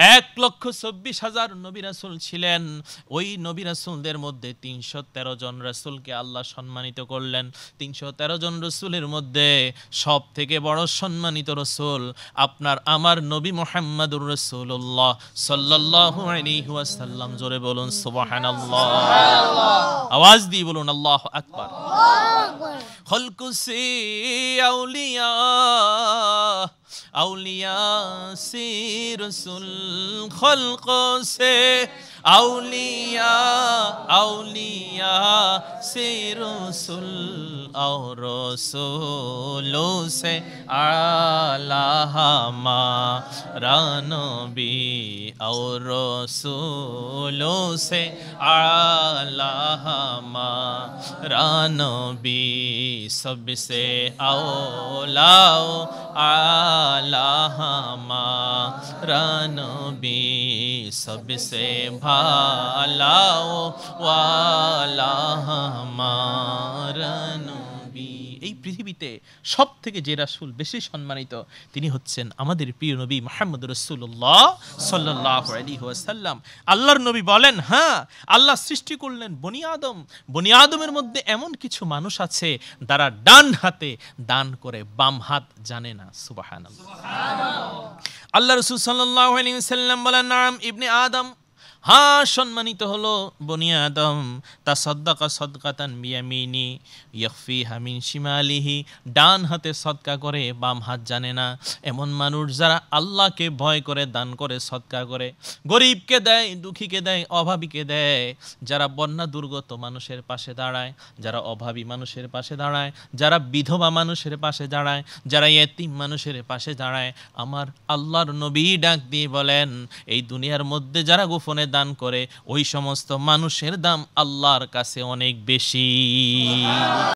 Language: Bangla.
এক লক্ষ চব্বিশ হাজার নবী রাসুল ছিলেন। ওই নবী রাসুলদের মধ্যে তিনশো তেরো জন রাসুলকে আল্লাহ সম্মানিত করলেন। তিনশো তেরো জন রসুলের মধ্যে সব থেকে বড় সম্মানিত রসুল আপনার আমার নবী মোহাম্মদুর রসুল্লাহ সাল্লাহ জোরে বলুন সুবাহান آواز دی بولون اللہ اکبر۔ خلق سے اولیاء اولیاء سے رسول خلق سے اولیاء اولیاء سے رسول اور رسولوں سے اعلیٰ ہمارا نبی اور رسولوں سے اعلیٰ ہمارا نبی سب سے اولاؤ اعلیٰ ہمارا نبی سب سے بھالا والا ہمارا नबी এই পৃথিবীতে সব থেকে যে রাসূল বেশি সম্মানিত তিনি হচ্ছেন আমাদের প্রিয় নবী মোহাম্মদ রসুল্লাহ সাল্লাহ আলী ওয়াসাল্লাম। আল্লাহর নবী বলেন হ্যাঁ আল্লাহ সৃষ্টি করলেন বনি আদম। বনি আদমের মধ্যে এমন কিছু মানুষ আছে যারা ডান হাতে দান করে বাম হাত জানে না। সুবাহান আল্লাহ রসুল সাল্লাহ আলী সাল্লাম বলেন নাম ইবনে আদম। হ্যাঁ সম্মানিত হলো বনিয়া আদম। তা সদ্দাকা সদকাতান বিয়ামিনি ইয়ফি হামিন শিমালিহি। ডান হাতে সদকা করে, বাম হাত জানে না। এমন মানুষ যারা আল্লাহকে ভয় করে, দান করে, সদকা করে। গরিবকে দেয়, দুঃখীকে দেয়, অভাবীকে দেয়। যারা বন্যা দুর্গত মানুষের পাশে দাঁড়ায়, যারা অভাবী মানুষের পাশে দাঁড়ায়, যারা বিধবা মানুষের পাশে দাঁড়ায়, যারা এতিম মানুষের পাশে দাঁড়ায়, আমার আল্লাহর নবী ডাক দিয়ে বলেন, এই দুনিয়ার মধ্যে যারা গোপনে দান করে ওই সমস্ত মানুষের দাম আল্লাহর কাছে অনেক বেশি।